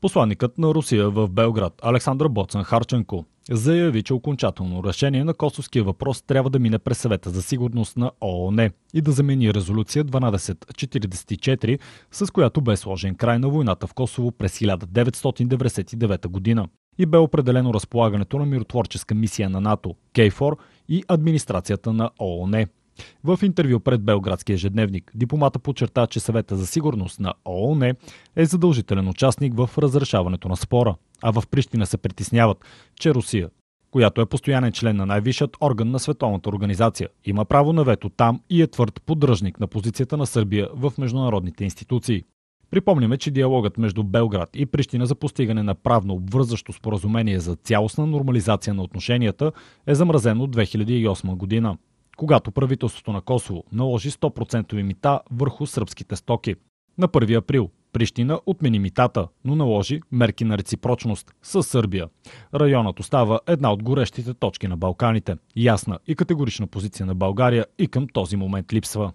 Посланникът на Русия в Белград Александър Боцан Харченко заяви, че окончателно решение на косовския въпрос трябва да мине през съвета за сигурност на ООН и да замени резолюция 1244, с която бе сложен край на войната в Косово през 1999 година и бе определено разполагането на миротворческа мисия на НАТО, КЕЙФОР и администрацията на ООН. В интервю пред Белградския ежедневник дипломата подчерта, че съвета за сигурност на ООН е задължителен участник в разрешаването на спора, а в Прищина се притесняват, че Русия, която е постоянен член на най-висшият орган на Световната организация, има право на вето там и е твърд поддръжник на позицията на Сърбия в международните институции. Припомняме, че диалогът между Белград и Прищина за постигане на правно обвързащо споразумение за цялостна нормализация на отношенията е замразен от 2008 година когато правителството на Косово наложи 100% мита върху сръбските стоки. На 1 април Прищина отмени митата, но наложи мерки на реципрочност с Сърбия. Районът остава една от горещите точки на Балканите. Ясна и категорична позиция на България и към този момент липсва.